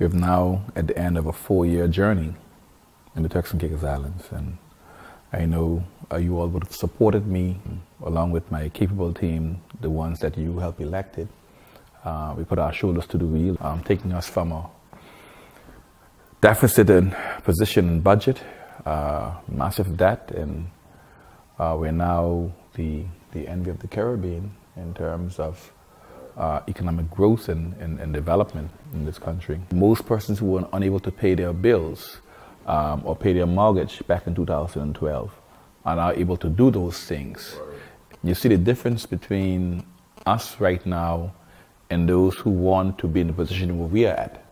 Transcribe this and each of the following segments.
We're now at the end of a four-year journey in the Turks and Caicos Islands, and I know uh, you all would have supported me along with my capable team, the ones that you helped elected. Uh, we put our shoulders to the wheel, um, taking us from a deficit in position and budget, uh, massive debt, and uh, we're now the, the envy of the Caribbean in terms of uh, economic growth and, and, and, development in this country. Most persons who were unable to pay their bills um, or pay their mortgage back in 2012 are now able to do those things. You see the difference between us right now and those who want to be in the position where we are at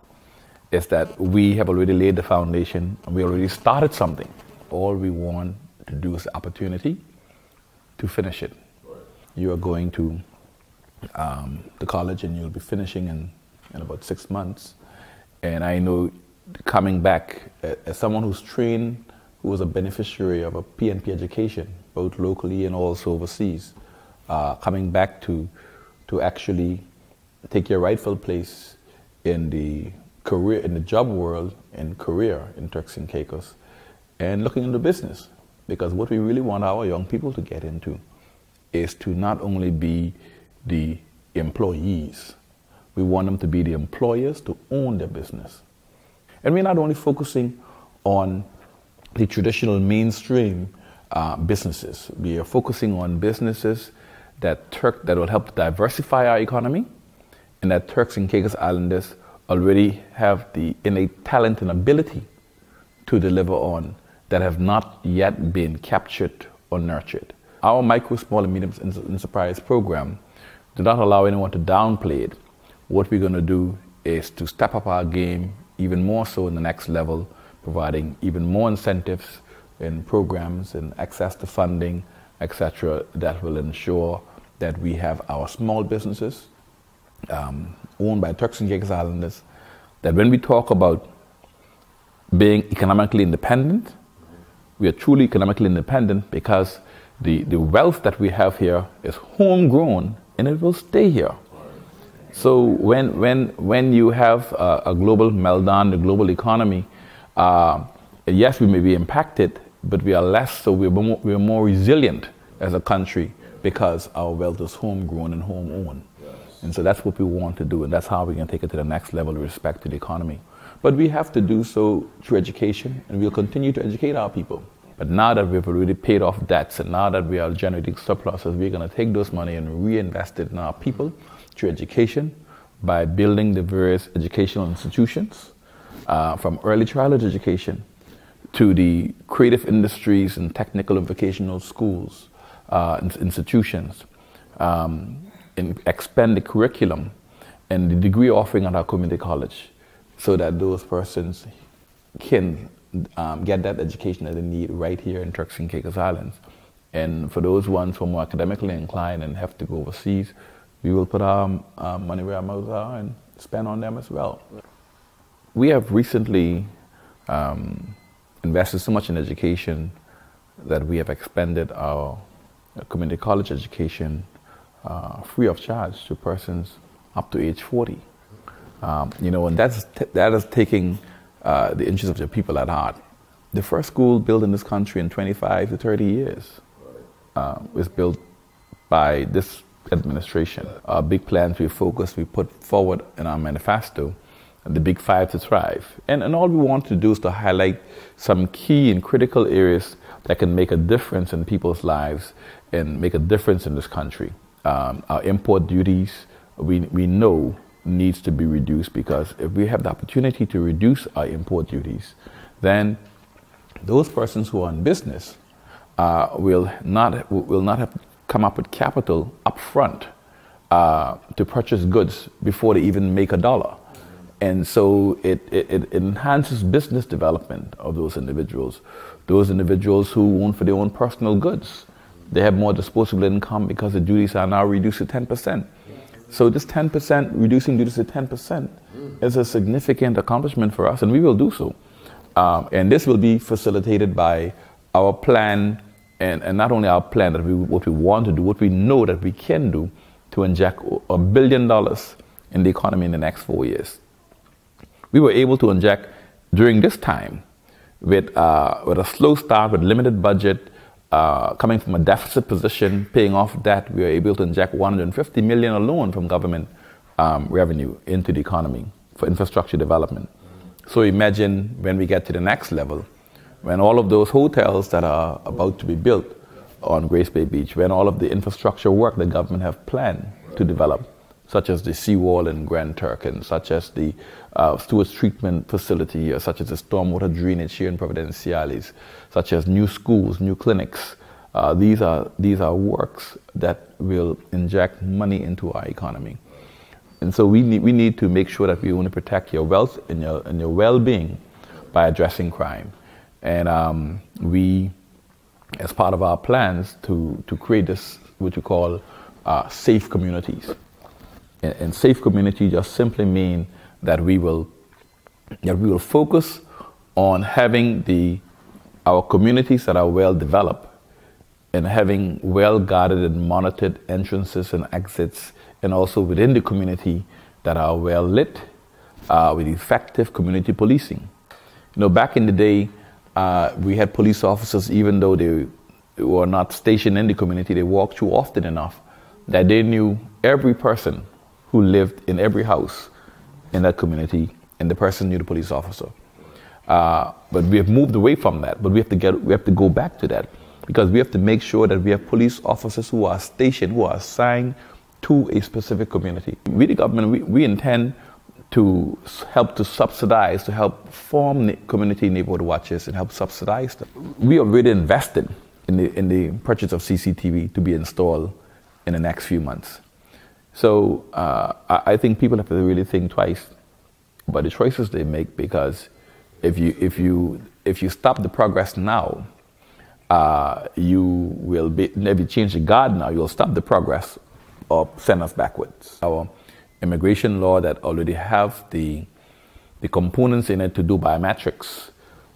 is that we have already laid the foundation and we already started something. All we want to do is the opportunity to finish it. You are going to um, the college and you'll be finishing in, in about six months. And I know coming back as someone who's trained, who was a beneficiary of a PNP education, both locally and also overseas, uh, coming back to, to actually take your rightful place in the career, in the job world, in career in Turks and Caicos, and looking into business. Because what we really want our young people to get into is to not only be the employees, we want them to be the employers to own their business. And we're not only focusing on the traditional mainstream uh, businesses, we are focusing on businesses that, Turk, that will help diversify our economy and that Turks and Caicos Islanders already have the innate talent and ability to deliver on that have not yet been captured or nurtured. Our micro, small, and medium enterprise program do not allow anyone to downplay it. What we're going to do is to step up our game even more so in the next level, providing even more incentives in programs and access to funding, etc., that will ensure that we have our small businesses um, owned by Turks and Caicos Islanders, that when we talk about being economically independent, we are truly economically independent because the, the wealth that we have here is homegrown and it will stay here. So when, when, when you have a, a global meltdown, the global economy, uh, yes, we may be impacted, but we are less so, we're more, we're more resilient as a country because our wealth is homegrown and home owned. And so that's what we want to do, and that's how we can take it to the next level with respect to the economy. But we have to do so through education, and we'll continue to educate our people. But now that we've already paid off debts and now that we are generating surpluses, we're going to take those money and reinvest it in our people through education by building the various educational institutions, uh, from early childhood education to the creative industries and technical and vocational schools, uh, institutions, um, and expand the curriculum and the degree offering at our community college so that those persons can um, get that education that they need right here in Turks and Caicos Islands. And for those ones who are more academically inclined and have to go overseas, we will put our um, money where our mouths are and spend on them as well. We have recently um, invested so much in education that we have expanded our community college education uh, free of charge to persons up to age 40. Um, you know, and that's that is taking uh, the interests of the people at heart. The first school built in this country in 25 to 30 years uh, was built by this administration. Our big plans we focus, we put forward in our manifesto, the big five to thrive. And, and all we want to do is to highlight some key and critical areas that can make a difference in people's lives and make a difference in this country. Um, our import duties, we, we know needs to be reduced because if we have the opportunity to reduce our import duties, then those persons who are in business uh, will not will not have come up with capital up front uh, to purchase goods before they even make a dollar. And so it, it, it, enhances business development of those individuals. Those individuals who own for their own personal goods, they have more disposable income because the duties are now reduced to 10%. So this 10%, reducing duties to 10%, is a significant accomplishment for us, and we will do so. Um, and this will be facilitated by our plan, and, and not only our plan, that we, what we want to do, what we know that we can do to inject a billion dollars in the economy in the next four years. We were able to inject during this time with, uh, with a slow start, with limited budget, uh, coming from a deficit position, paying off debt, we were able to inject 150 million alone from government um, revenue into the economy for infrastructure development. So imagine when we get to the next level, when all of those hotels that are about to be built on Grace Bay Beach, when all of the infrastructure work the government have planned to develop, such as the seawall in Grand Turk, and such as the uh, treatment facility here, such as the stormwater drainage here in Providenciales, such as new schools, new clinics. Uh, these, are, these are works that will inject money into our economy. And so we need, we need to make sure that we want to protect your wealth and your, and your well-being by addressing crime. And um, we, as part of our plans to, to create this, what we call uh, safe communities. And, safe community just simply mean that we will, that we will focus on having the, our communities that are well developed and having well guarded and monitored entrances and exits and also within the community that are well lit uh, with effective community policing. You know, back in the day, uh, we had police officers, even though they were not stationed in the community, they walked through often enough that they knew every person who lived in every house in that community, and the person knew the police officer. Uh, but we have moved away from that. But we have to get, we have to go back to that because we have to make sure that we have police officers who are stationed, who are assigned to a specific community. We, the government, we, we intend to help to subsidize, to help form community neighborhood watches and help subsidize them. We are already invested in the, in the purchase of CCTV to be installed in the next few months. So uh, I, think people have to really think twice about the choices they make because if you, if you, if you stop the progress now, uh, you will be, you change the guard now, you'll stop the progress or send us backwards. Our immigration law that already have the, the components in it to do biometrics,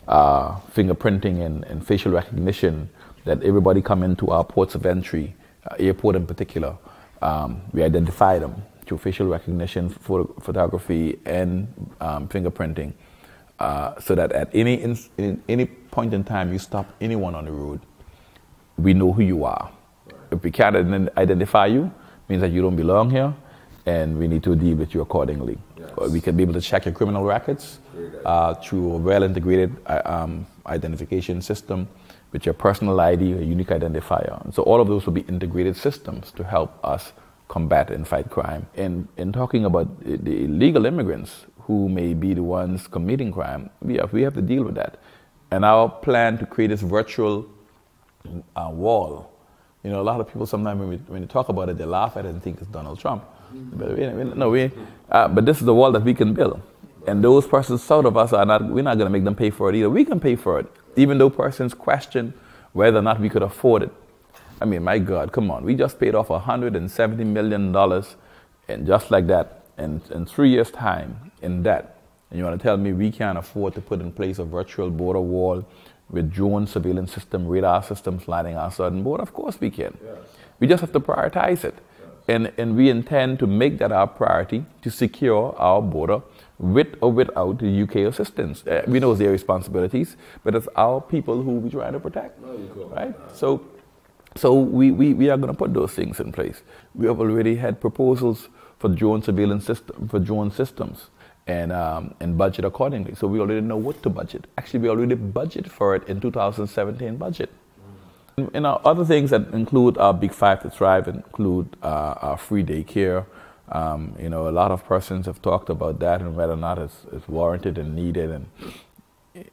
uh, fingerprinting and, and, facial recognition, that everybody come into our ports of entry, uh, airport in particular, um, we identify them through facial recognition, photo- photography, and um, fingerprinting, uh, so that at any, in, any point in time you stop anyone on the road, we know who you are. If we can't identify you, means that you don't belong here, and we need to deal with you accordingly. Yes. We can be able to check your criminal records uh, through a well-integrated uh, um, identification system with your personal ID, a unique identifier. And so all of those will be integrated systems to help us combat and fight crime. And in talking about the illegal immigrants who may be the ones committing crime, we have, we have to deal with that. And our plan to create this virtual uh, wall you know, a lot of people sometimes when we, when we talk about it, they laugh at it and think it's Donald Trump. But we, we, no, we, uh, but this is the wall that we can build. And those persons south of us are not, we're not going to make them pay for it either. We can pay for it, even though persons question whether or not we could afford it. I mean, my God, come on. We just paid off $170 million, and just like that, in, in three years' time, in debt. And you want to tell me we can't afford to put in place a virtual border wall with drone surveillance system, radar systems lining our southern border? Of course we can. Yes. We just have to prioritize it. And, and we intend to make that our priority to secure our border with or without the UK assistance. Uh, we know their responsibilities, but it's our people who we're trying to protect. No, right? So, so we, we, we are going to put those things in place. We have already had proposals for drone surveillance system, for drone systems and, um, and budget accordingly. So we already know what to budget. Actually, we already budget for it in 2017 budget. Mm. know, other things that include our Big Five to Thrive include uh, our free daycare. Um, you know, a lot of persons have talked about that and whether or not it's, it's warranted and needed. And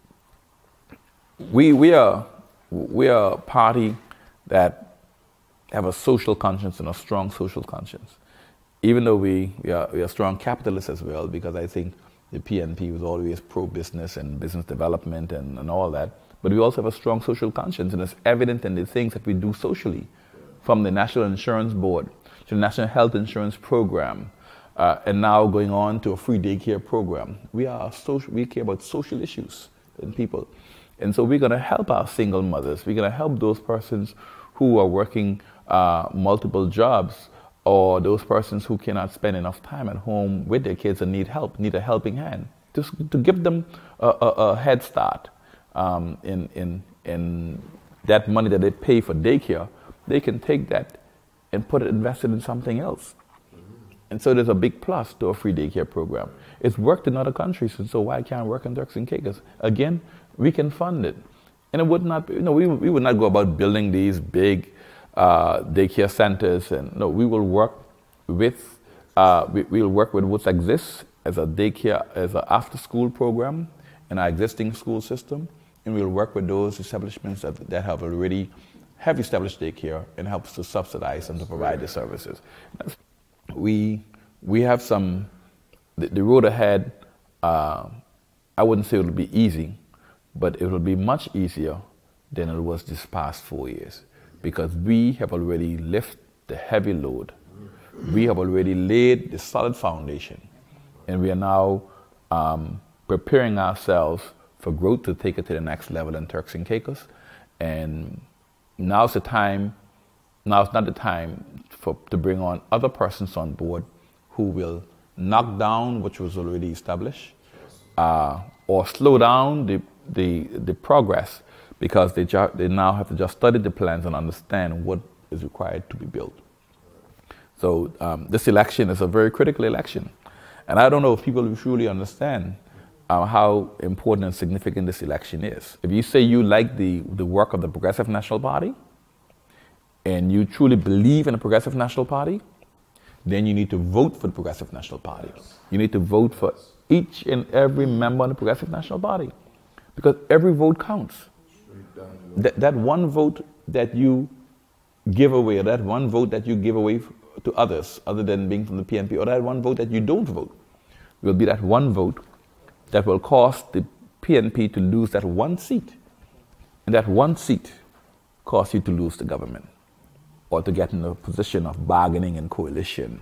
we, we, are, we are a party that have a social conscience and a strong social conscience even though we, we, are, we are strong capitalists as well, because I think the PNP was always pro business and business development and, and all that, but we also have a strong social conscience, and it's evident in the things that we do socially, from the National Insurance Board to the National Health Insurance Program, uh, and now going on to a free daycare program. We, are social, we care about social issues in people. And so we're going to help our single mothers. We're going to help those persons who are working uh, multiple jobs or those persons who cannot spend enough time at home with their kids and need help, need a helping hand. just to give them a, a, a head start um, in, in, in that money that they pay for daycare, they can take that and put it invested in something else. And so there's a big plus to a free daycare program. It's worked in other countries, and so why can't it work in Turks and Caicos? Again, we can fund it. And it would not, be, you know, we, we would not go about building these big uh, daycare centers. And no, we will work with, uh, we, will work with what exists as a daycare, as an after-school program in our existing school system, and we'll work with those establishments that, that have already have established daycare and helps to subsidize and to provide the services. We, we have some, the, the road ahead, uh, I wouldn't say it'll be easy, but it will be much easier than it was this past four years because we have already lifted the heavy load. We have already laid the solid foundation, and we are now um, preparing ourselves for growth to take it to the next level in Turks and Caicos. And now's the time, now's not the time for, to bring on other persons on board who will knock down what was already established uh, or slow down the, the, the progress because they, ju- they now have to just study the plans and understand what is required to be built. So um, this election is a very critical election. And I don't know if people truly understand uh, how important and significant this election is. If you say you like the, the work of the Progressive National Party and you truly believe in the Progressive National Party, then you need to vote for the Progressive National Party. You need to vote for each and every member of the Progressive National Party because every vote counts. That, that one vote that you give away, or that one vote that you give away to others, other than being from the PNP, or that one vote that you don't vote, will be that one vote that will cause the PNP to lose that one seat. And that one seat cause you to lose the government or to get in a position of bargaining and coalition.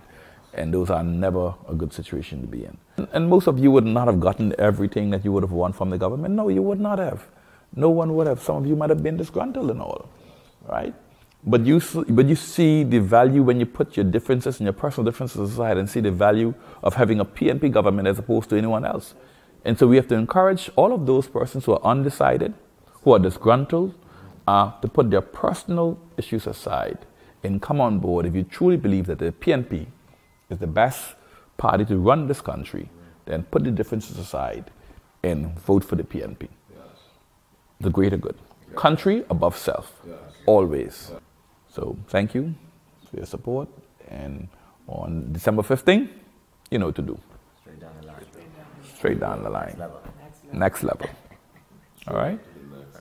And those are never a good situation to be in. And most of you would not have gotten everything that you would have won from the government. No, you would not have. No one would have. Some of you might have been disgruntled and all, right? But you, but you see the value when you put your differences and your personal differences aside and see the value of having a PNP government as opposed to anyone else. And so we have to encourage all of those persons who are undecided, who are disgruntled, uh, to put their personal issues aside and come on board if you truly believe that the PNP is the best party to run this country, then put the differences aside and vote for the PNP. Yes. The greater good. Yes. Country above self, yes. always. So thank you for your support. And on December 15th, you know what to do straight down the line. Next level. Next level. All right?